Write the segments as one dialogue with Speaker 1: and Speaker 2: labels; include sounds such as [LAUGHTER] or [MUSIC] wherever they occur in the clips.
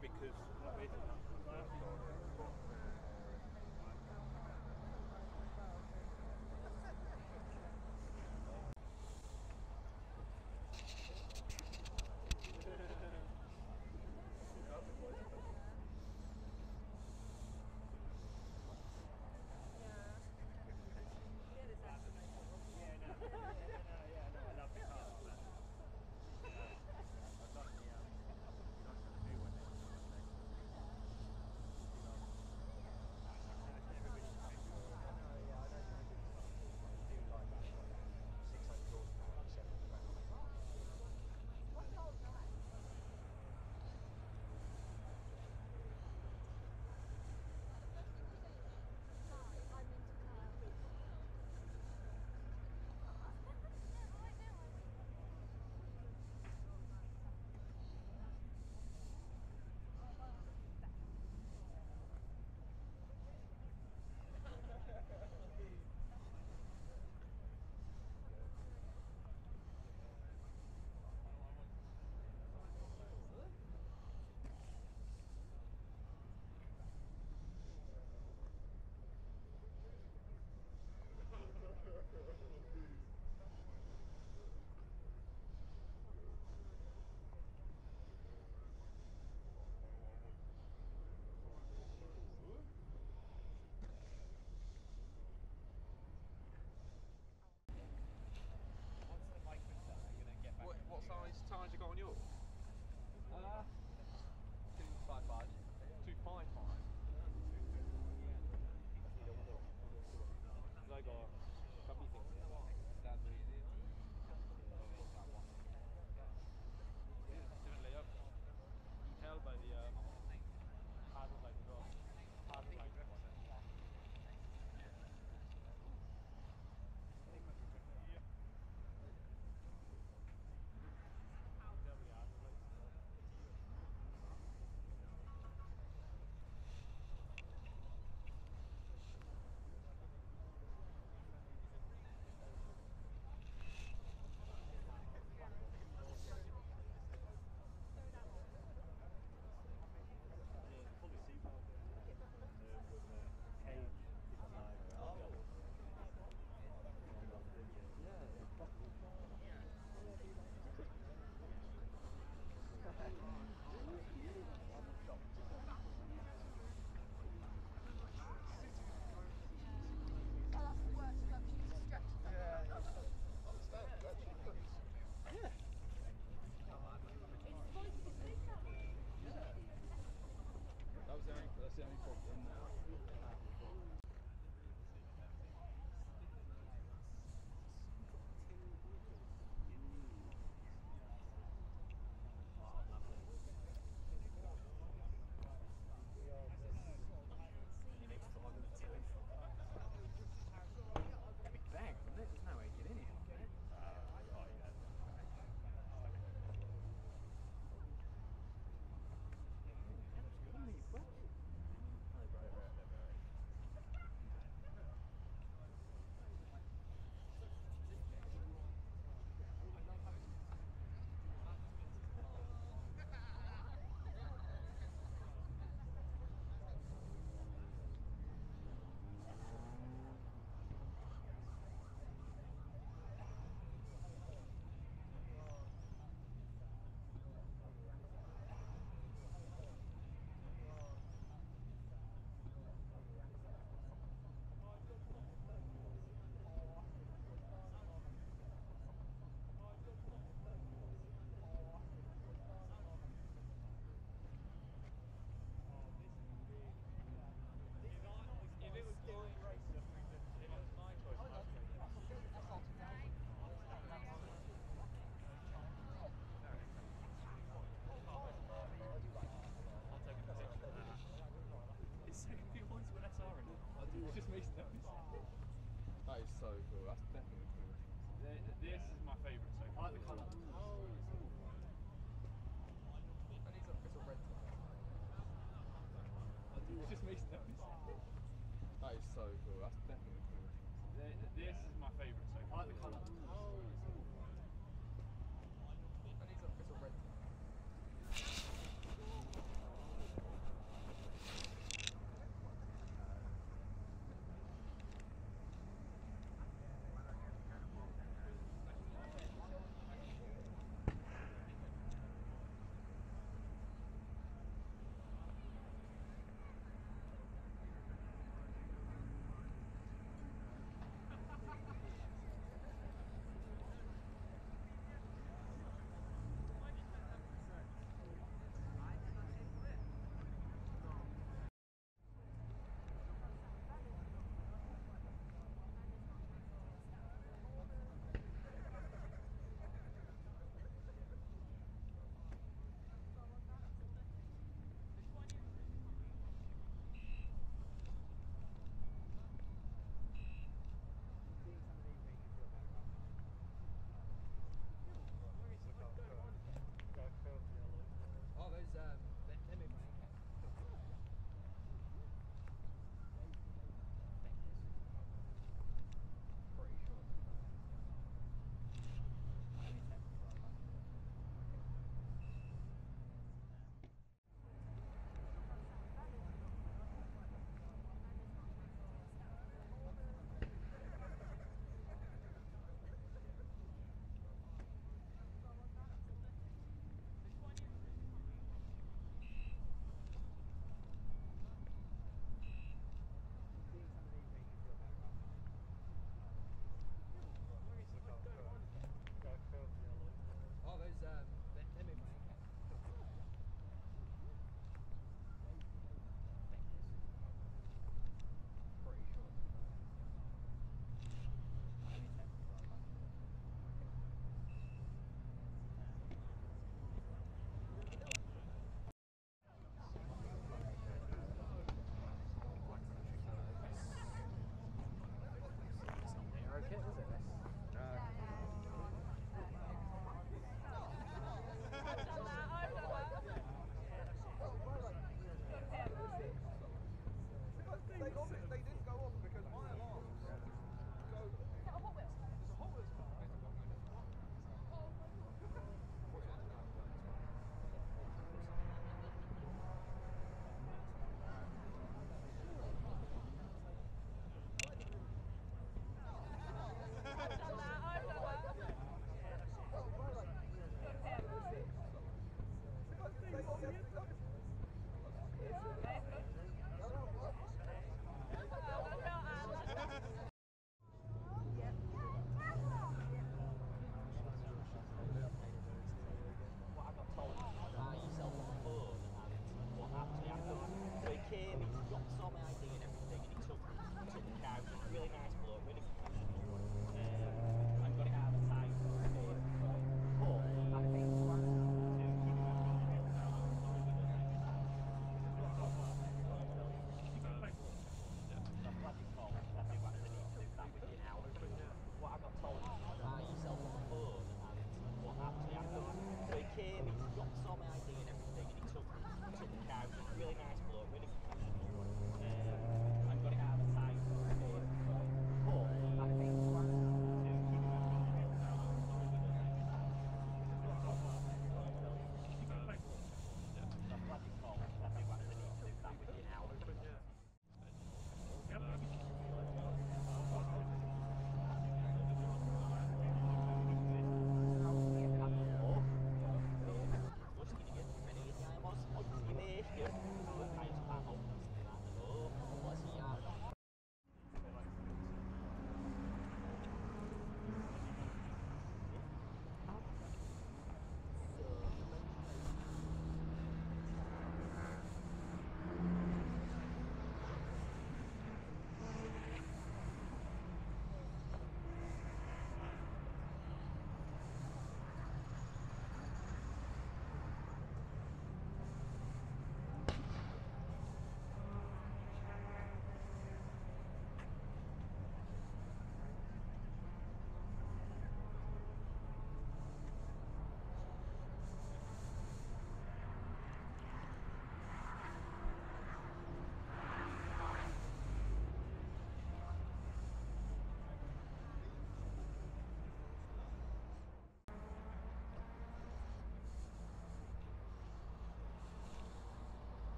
Speaker 1: because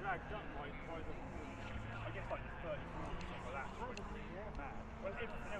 Speaker 2: snagged up by, by the, I guess like the 34 or something like that. Mad. Well, everything else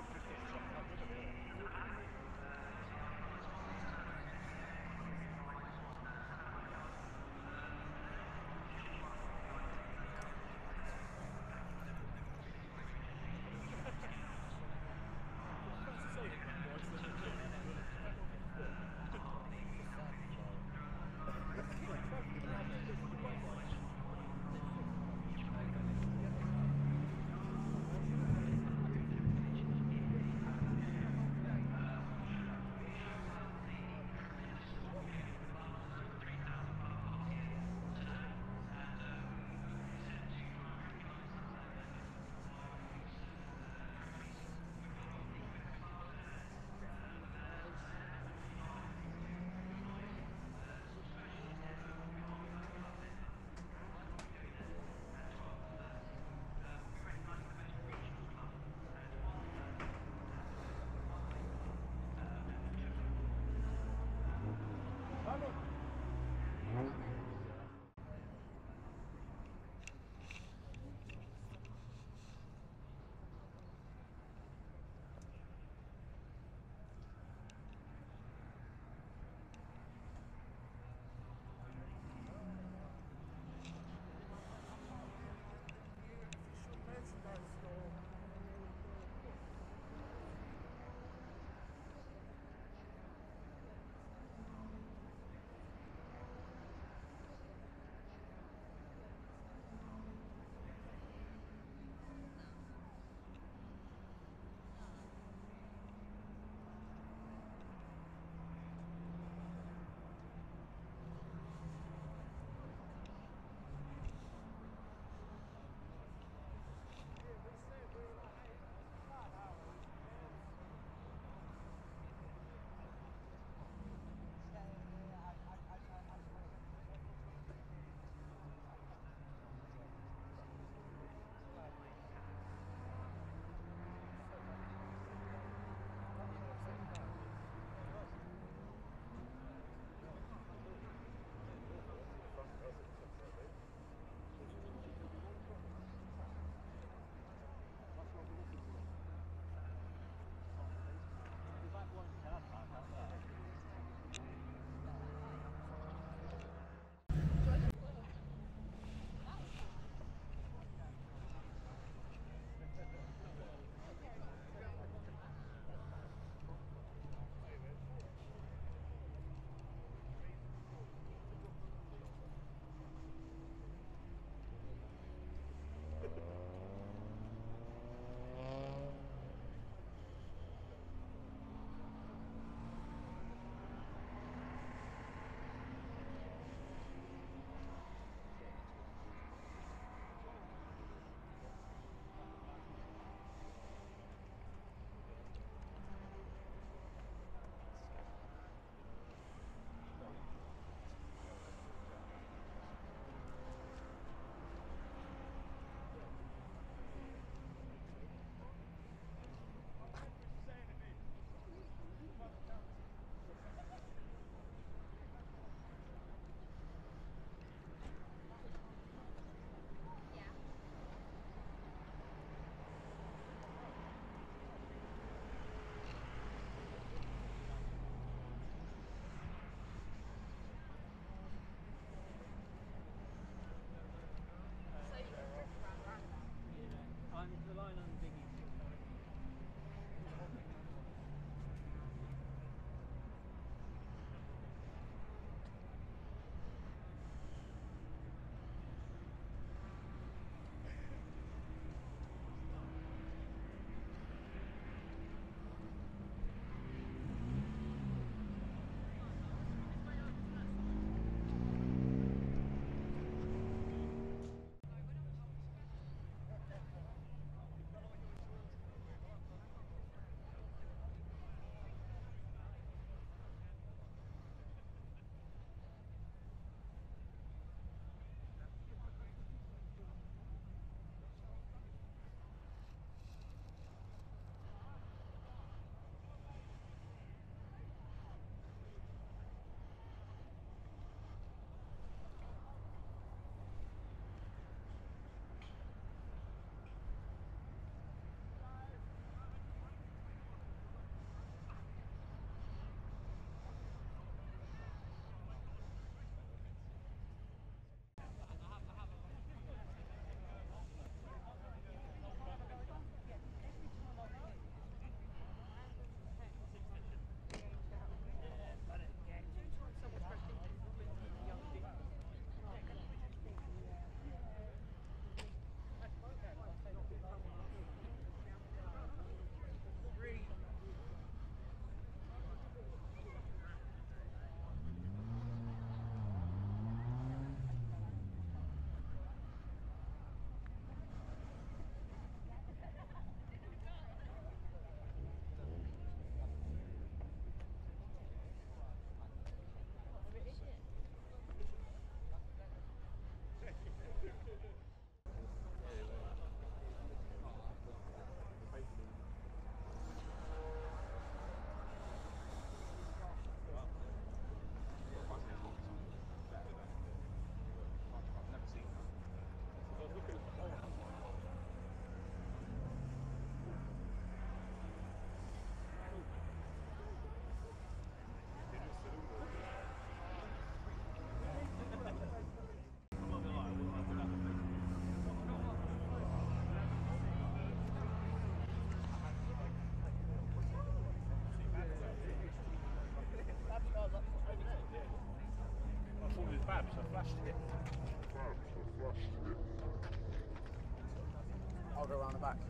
Speaker 2: I'll
Speaker 1: go around the back.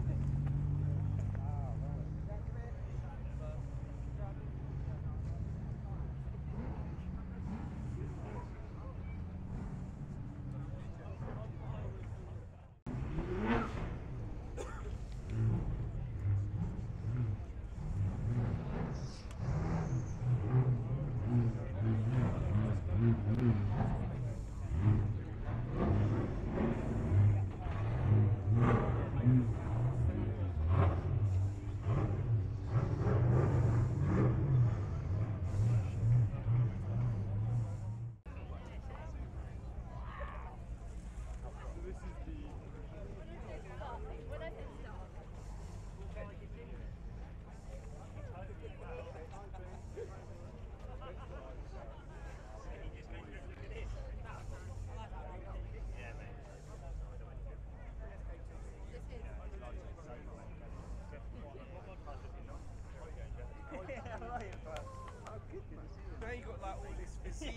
Speaker 3: all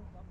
Speaker 1: Thank you.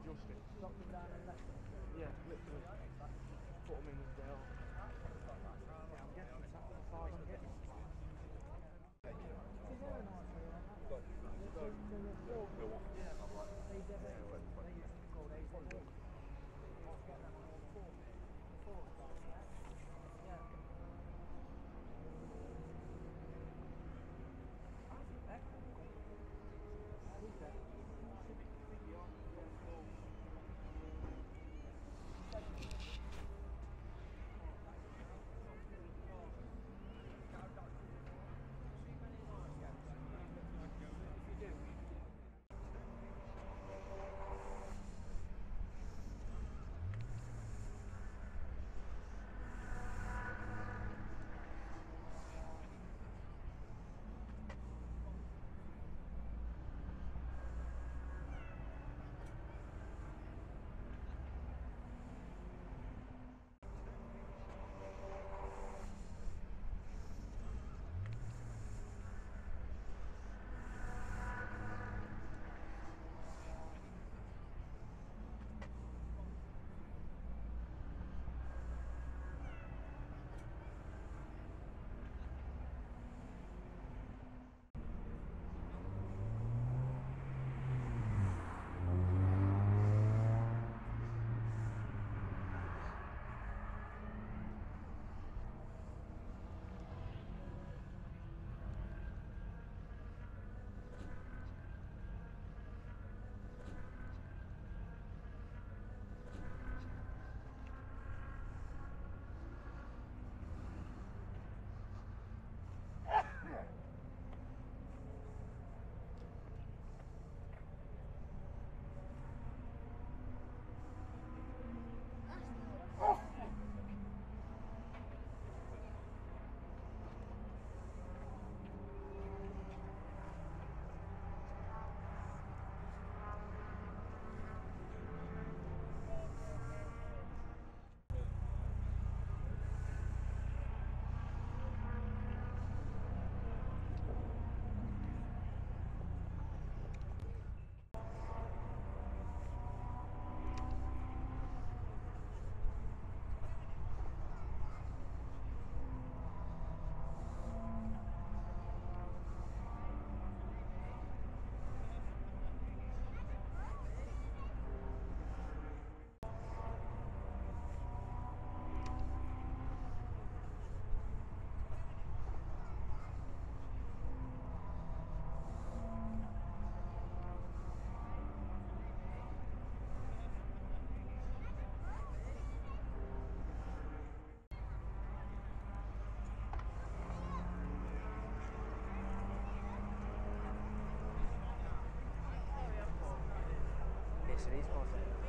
Speaker 1: adjust it.
Speaker 4: Knock them down and
Speaker 1: left them? Yeah, literally. Put them in the dale. Yeah,
Speaker 5: I'm guessing it's I'm getting. East Coast.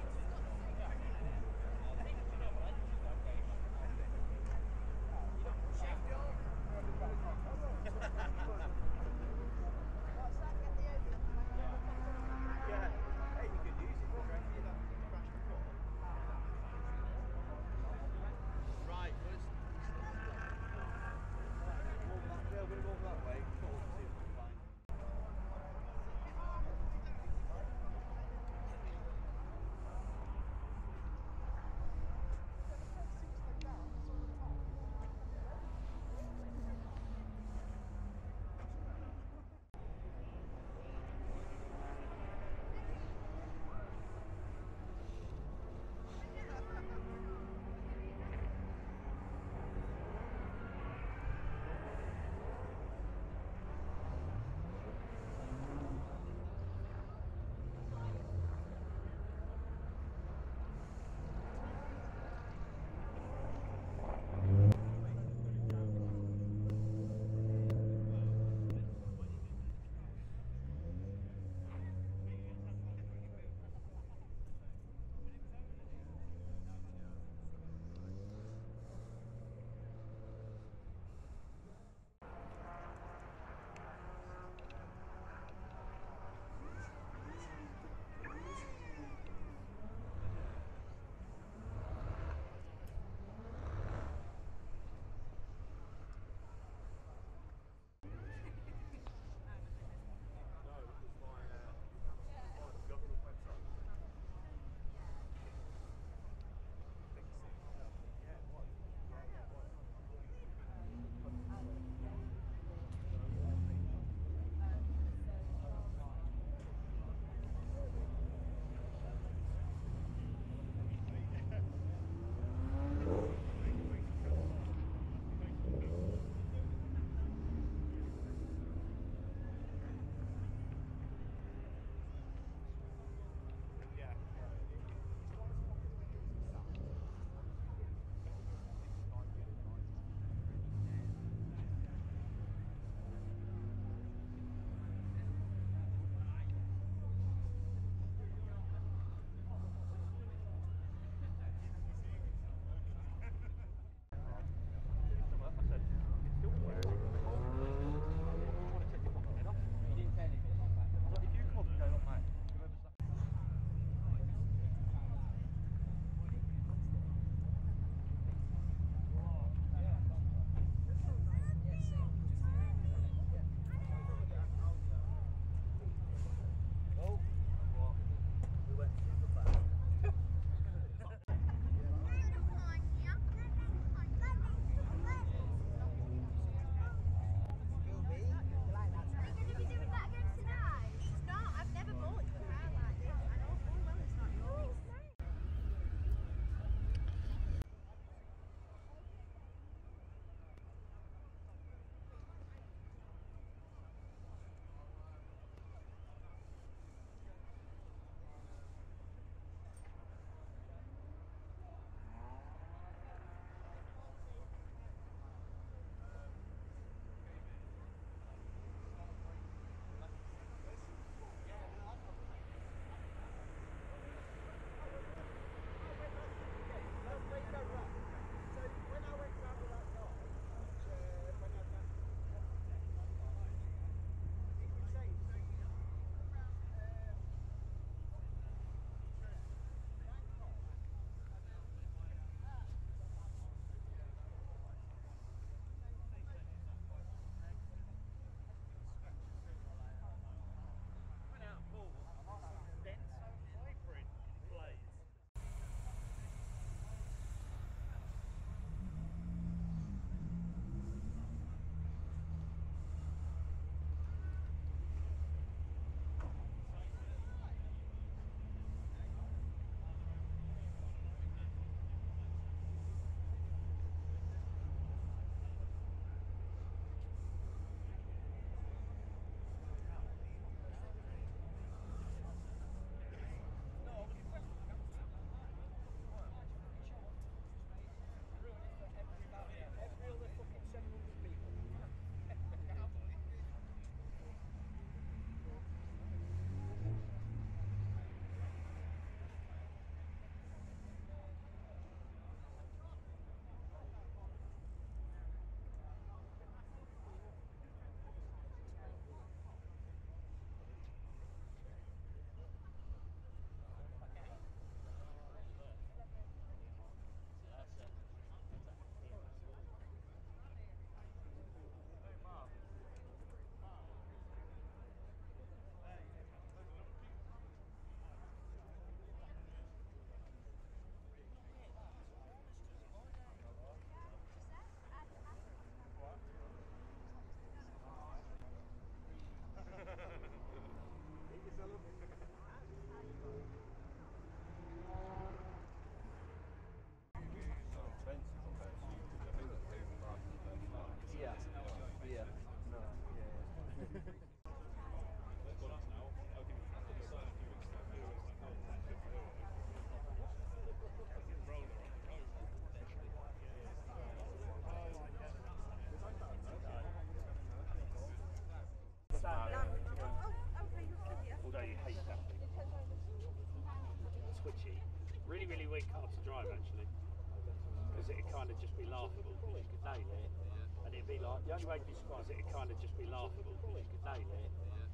Speaker 5: Be like, the only way to describe it, it'd kind of just be laughable. You could nail it.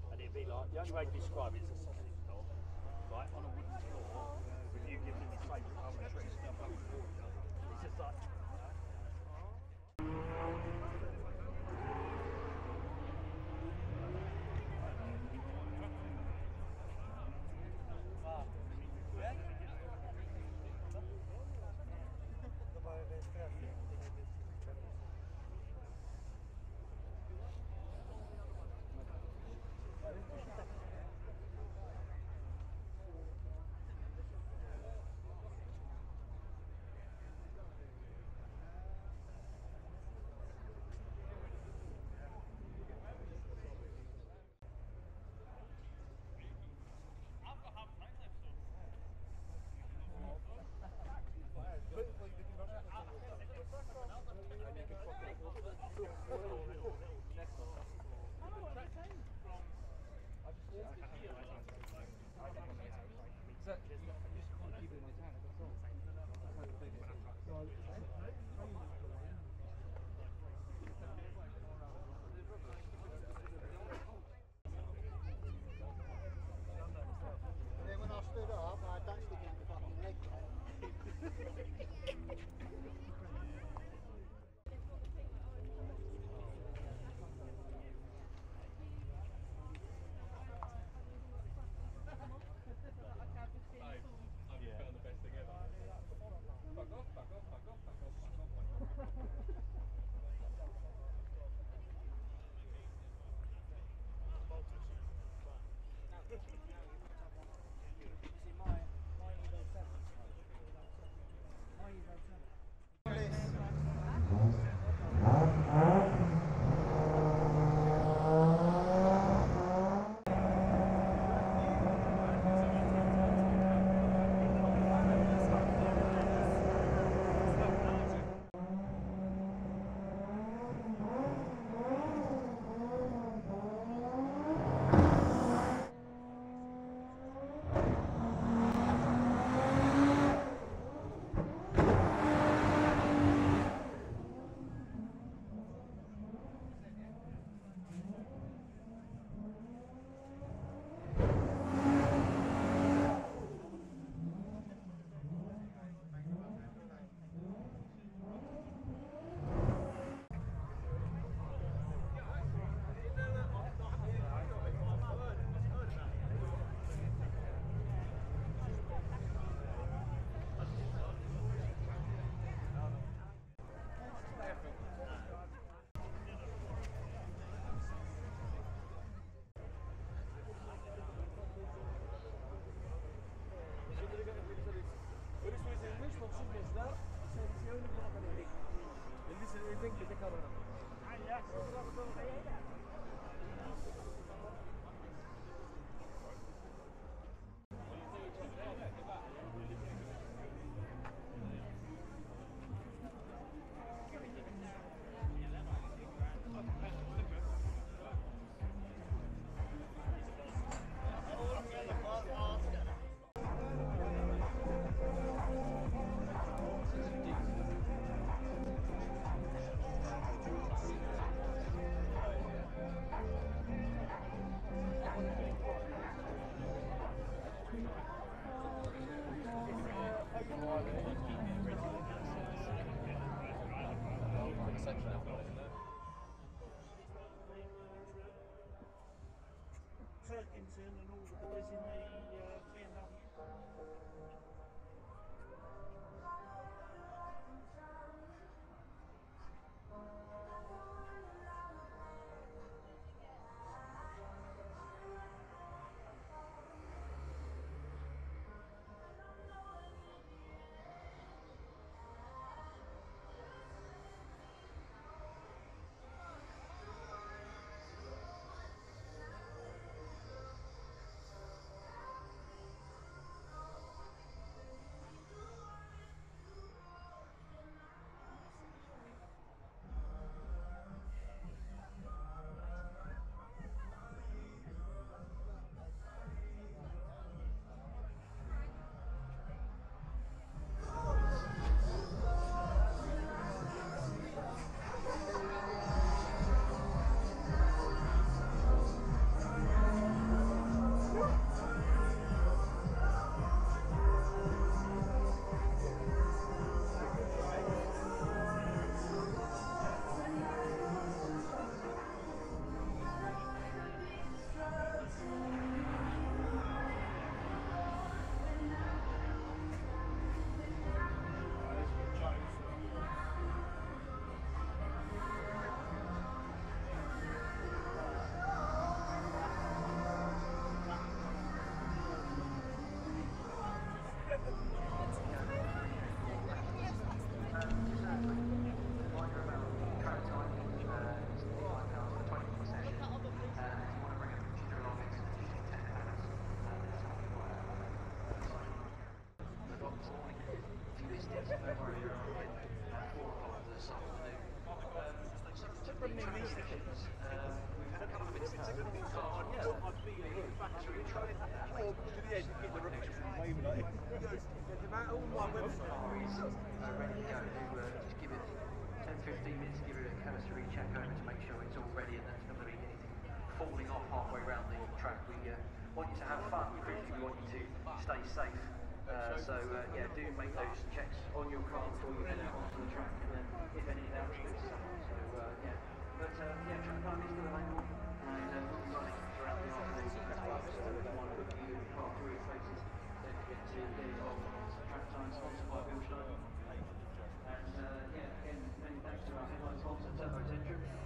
Speaker 5: And it'd be like, the only way to describe it is a sausage dog, right, on a wooden floor, with you giving him his Perkinson and all the boys in
Speaker 6: the 10 15 minutes, give it a chemistry check over to make
Speaker 2: sure it's all ready and not going to be
Speaker 6: anything
Speaker 1: falling off halfway around the track. We want you to have fun, we want you to stay safe. Uh, so, uh, yeah, do make those checks on your car before you get onto the track and then if any uh, yeah, but uh, yeah, track time is still available, and uh, running throughout the afternoon. You to. Track time sponsored by. And uh, yeah, again, many thanks to our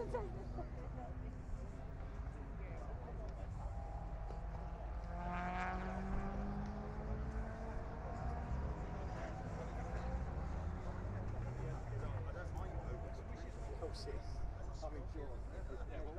Speaker 7: Oh, shit. I'm enjoying it.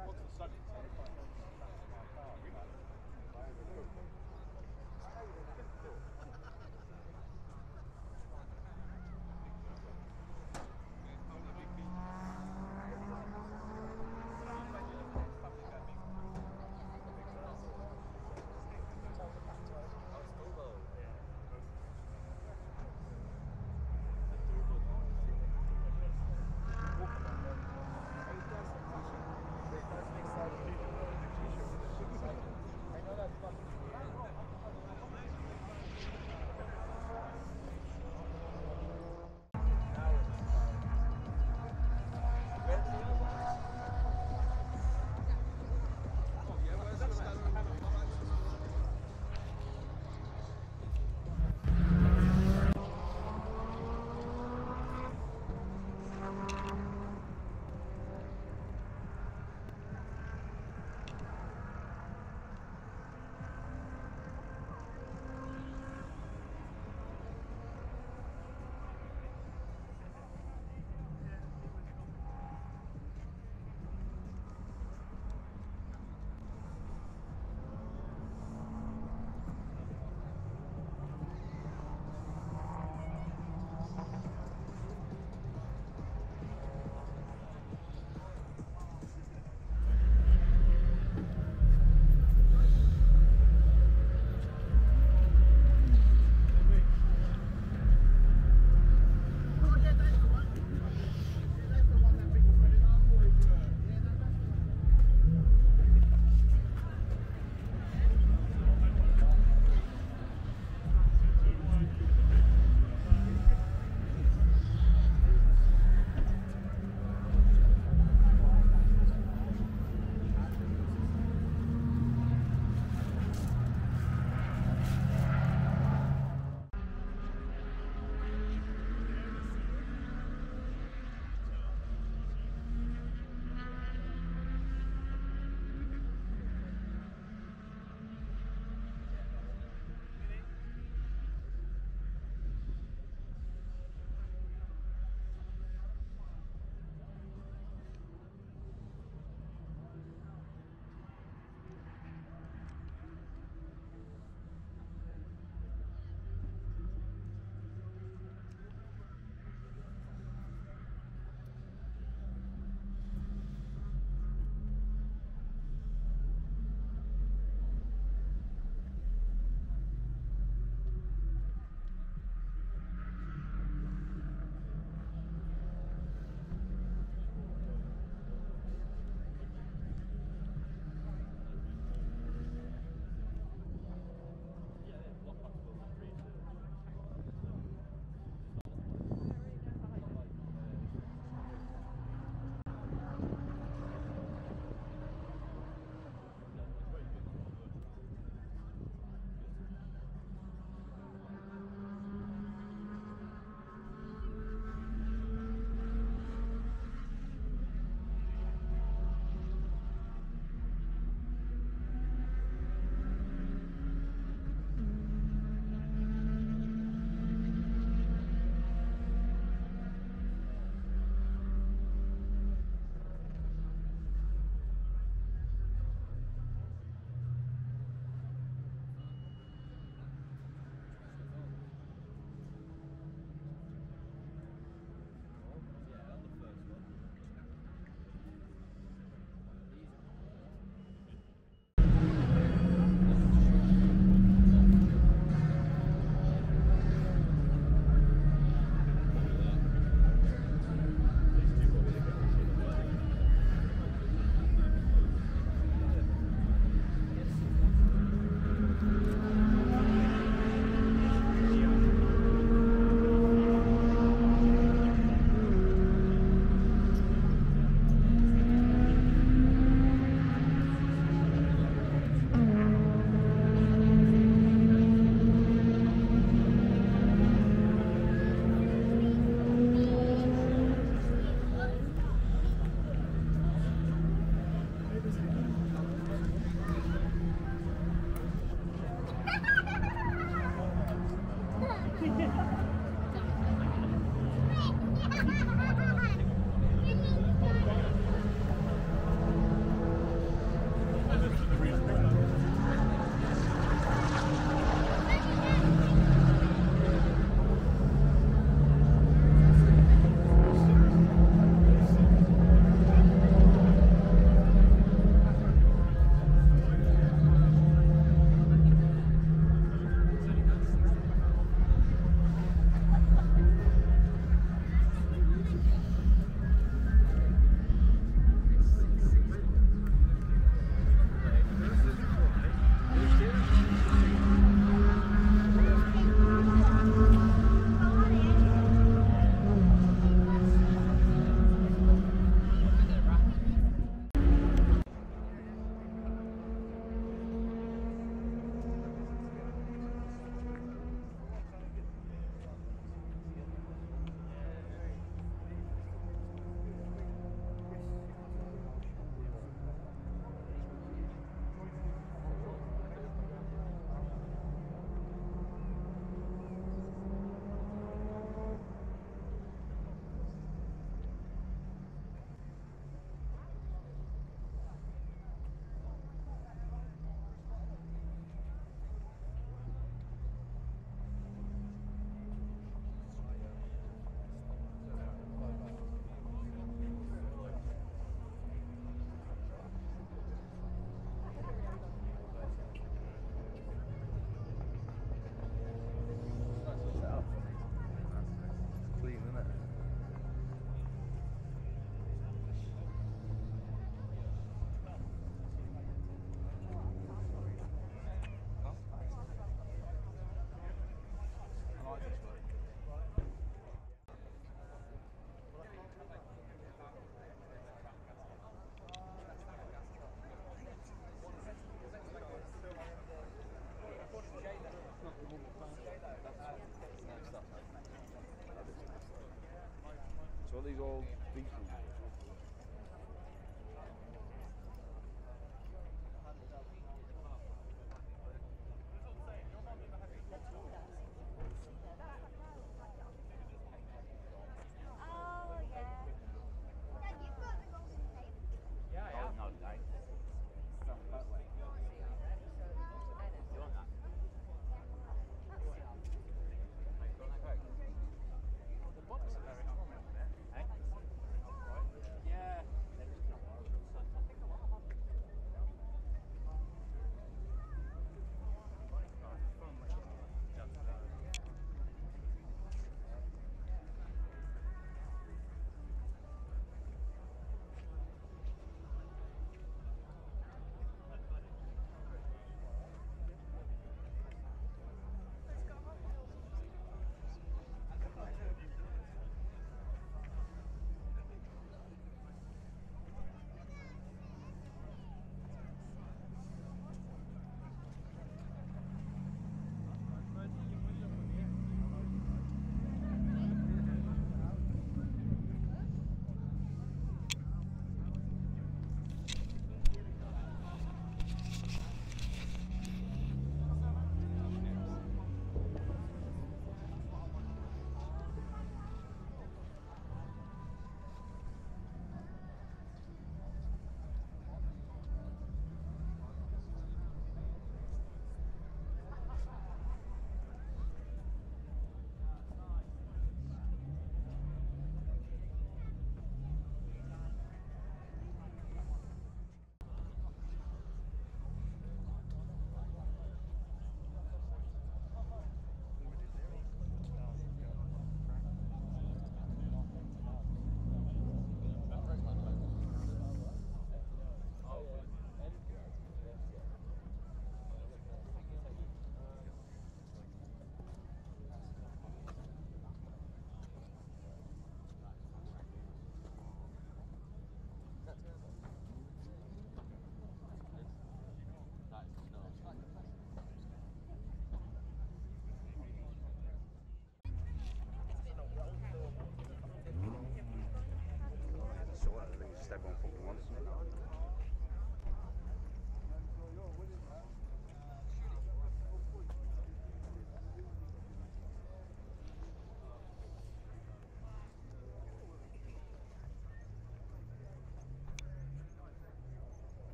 Speaker 1: Got these all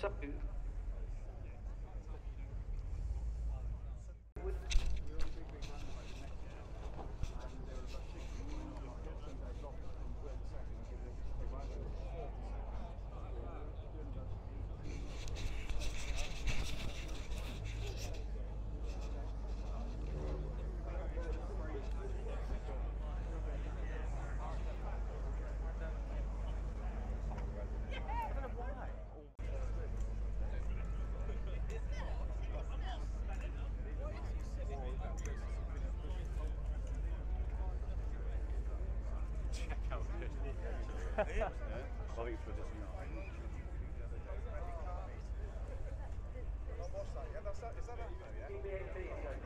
Speaker 8: saber. Dude?
Speaker 1: I think it's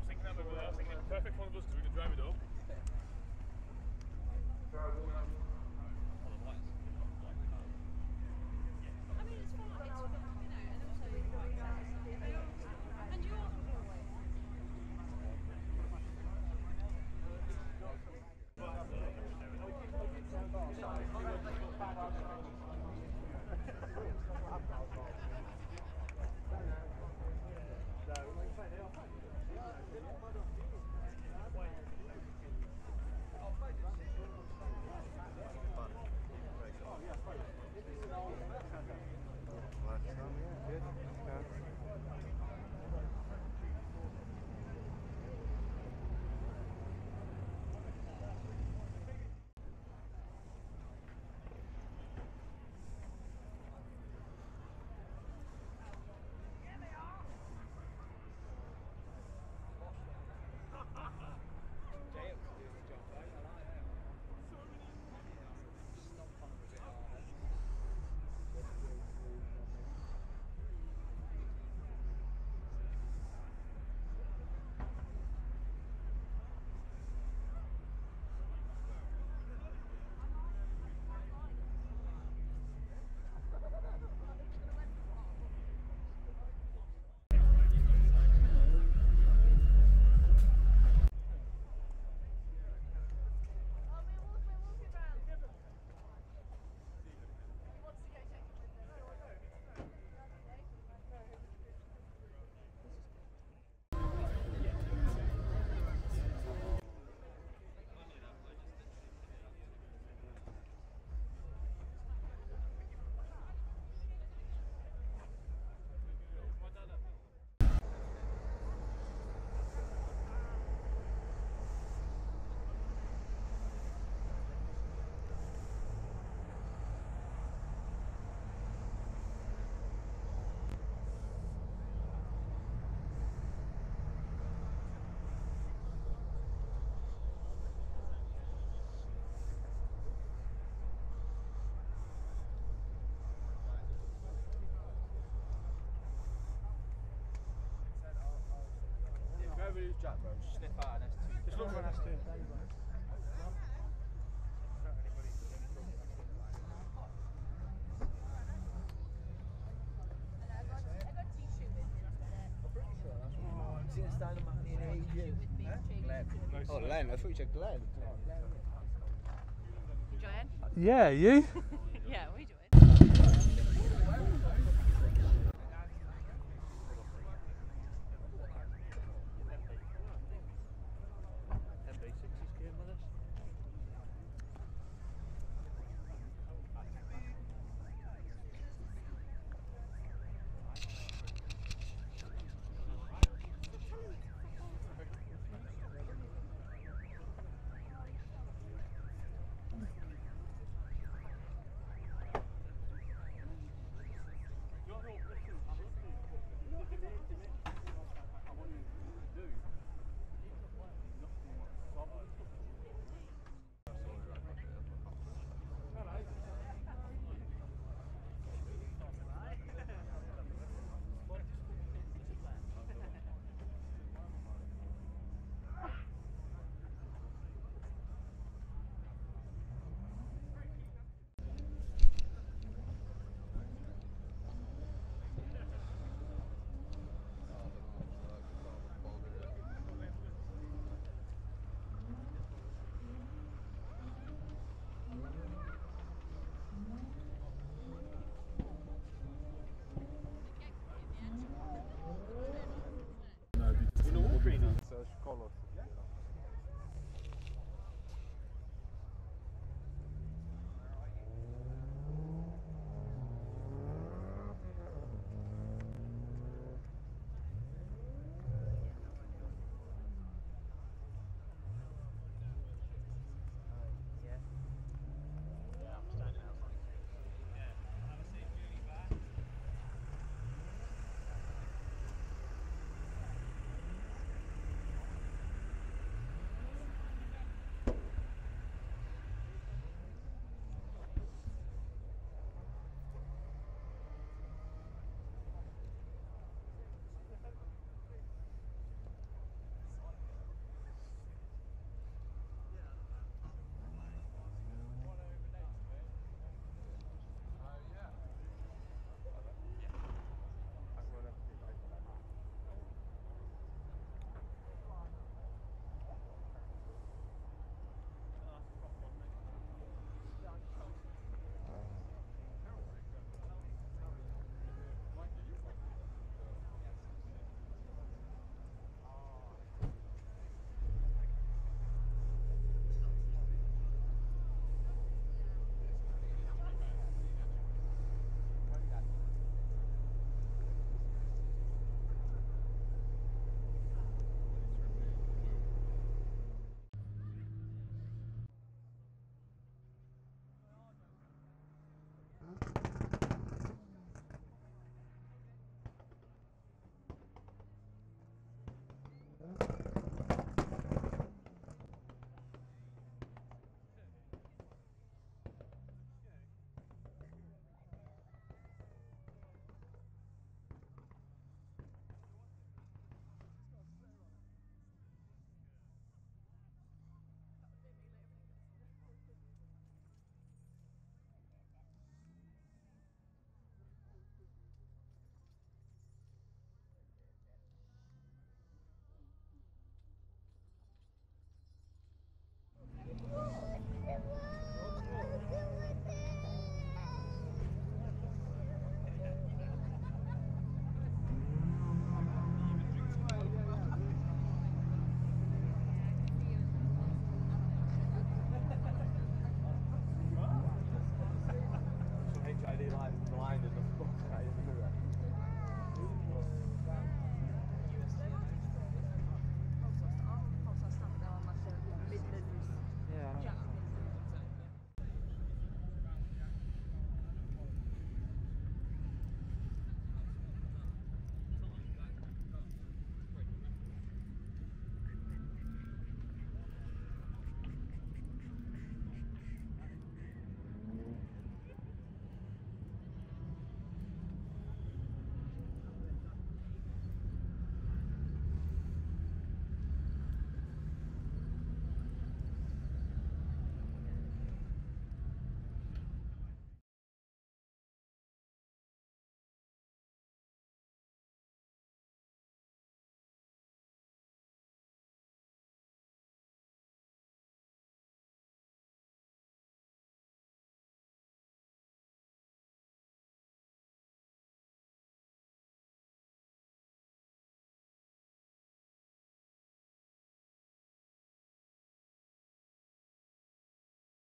Speaker 1: I
Speaker 2: thinking that, but I was thinking perfect one
Speaker 1: of us Jack, bro. Just sniff out an S2.
Speaker 2: Just look for an S2.
Speaker 1: Oh, Len, I thought you said Glenn.
Speaker 3: Enjoying?
Speaker 2: Yeah, you? [LAUGHS]